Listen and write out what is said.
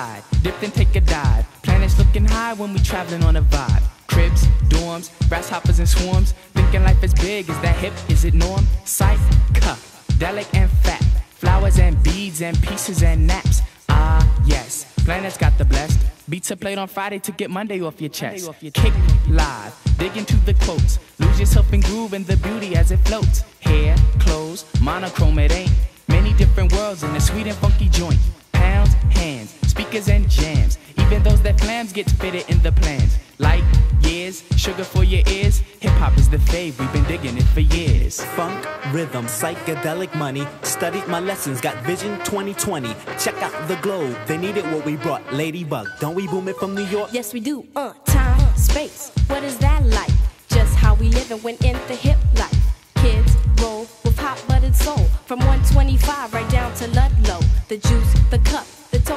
slide, dip and take a dive. Planets looking high when we traveling on a vibe. Cribs, dorms, grasshoppers and swarms. Thinking life is big, is that hip? Is it norm? Sight, delic and fat. Flowers and beads and pieces and naps. Ah, yes, planets got the blessed. Beats are played on Friday to get Monday off your chest. Kick live, dig into the quotes. Lose yourself in groove and the beauty as it floats. Hair, clothes, monochrome, it ain't. Many different worlds in a sweet and funky joint. Pounds, hands, speakers and jams. Even those that clams get fitted in the plans. Light years, sugar for your ears. Hip hop is the fave, we've been digging it for years. Funk, rhythm, psychedelic money. Studied my lessons, got vision 2020. Check out the globe, they needed what we brought. Ladybug, don't we boom it from New York? Yes, we do. Uh, time, space, what is that like? Just how we live and went in the hip life. Kids roll with hot buttered soul from 125 right down to Ludlow. The juice, the cup the top.